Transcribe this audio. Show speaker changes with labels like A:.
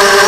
A: Oh!